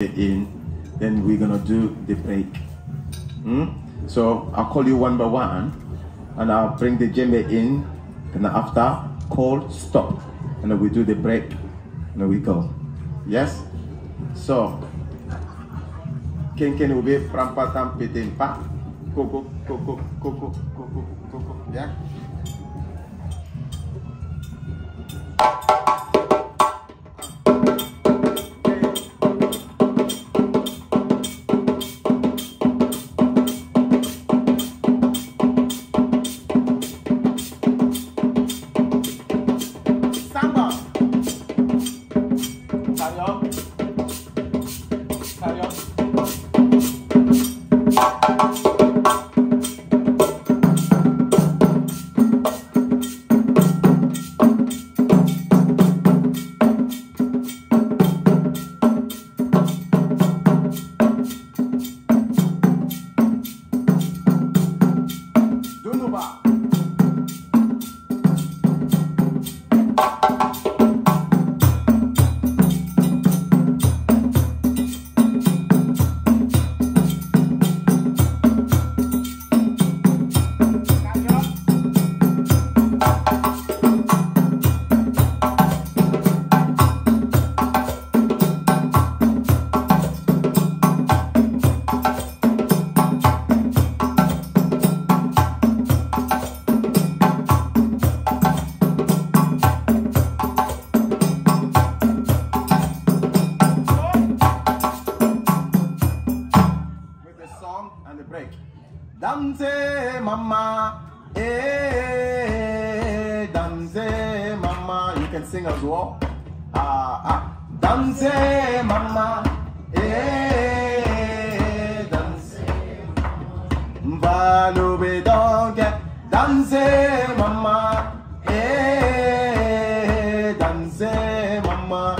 in, then we're gonna do the break. Hmm? So I'll call you one by one, and I'll bring the djembe in, and after call stop, and then we do the break, and then we go. Yes. So Ken ken koko, yeah. Dunuba. Dance, mama, eh, dance, mama. You can sing as well. Ah, ah. Dance, mama, eh, dance. Valube donke, dance, mama, eh, dance, mama.